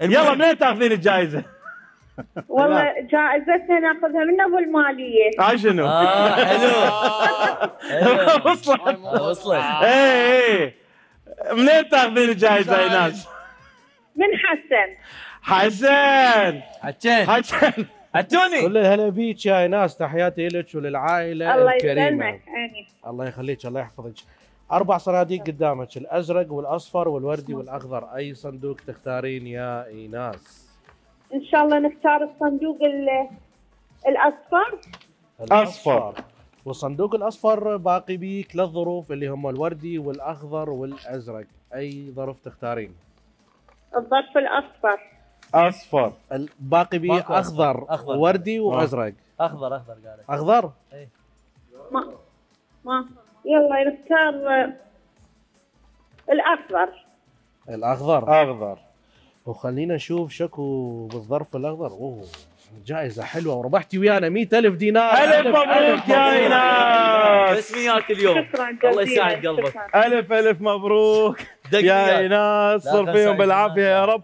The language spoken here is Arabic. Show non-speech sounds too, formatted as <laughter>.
يلا منين تاخذين الجائزة؟ والله جائزتنا ناخذها من أبو المالية. هاي شنو؟ آه حلو. <laughs> وصلت. آه، وصلت. إيه إيه. منين تاخذين الجائزة يا ناس؟ من حسن. حسن. عتشين حسن. عتوني كل هلا بيك يا ناس تحياتي لك وللعائلة الله الكريمة. يسلمك. عيني الله يخليك الله يحفظك. أربع صناديق قدامك الأزرق والأصفر والوردي والأخضر. أي صندوق تختارين يا إيناس؟ إن شاء الله نختار الصندوق ال- الأصفر. أصفر. والصندوق الأصفر باقي بيك ثلاث ظروف اللي هم الوردي والأخضر والأزرق. أي ظرف تختارين؟ الظرف الأصفر. أصفر. ال- باقي بيه أصفر. أخضر أخضر. وردي وأزرق. أخضر أخضر قالت أخضر؟ ما. ما. يلا نختار الاصفر الأخضر؟ أخضر. وخلينا نشوف شكو بالظرف الأخضر. أوه جائزة حلوة. وربحتي ويانا مئة ألف دينار. ألف مبروك يا ايناس رسميات اليوم. شكرا جزيلا. الله يساعد قلبك. ألف ألف مبروك. يا وياك. ايناس لا صر خل فيهم سعيد بالعافية معاك. يا رب.